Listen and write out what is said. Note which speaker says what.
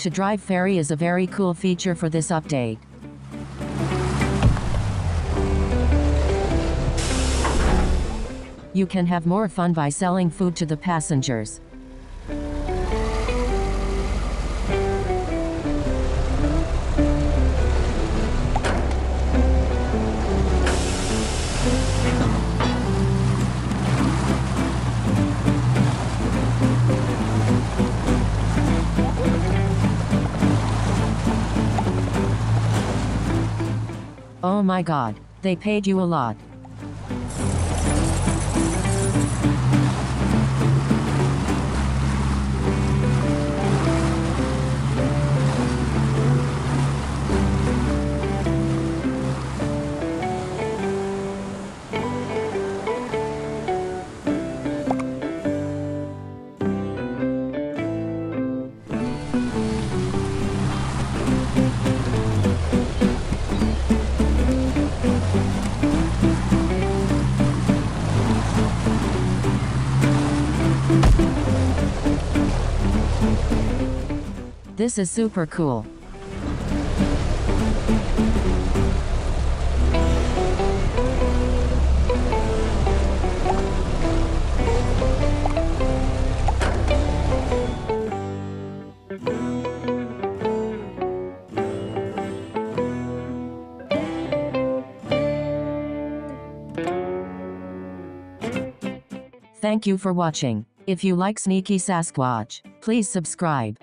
Speaker 1: To drive ferry is a very cool feature for this update. You can have more fun by selling food to the passengers. Oh my god, they paid you a lot. This is super cool. Thank you for watching. If you like Sneaky Sasquatch, please subscribe.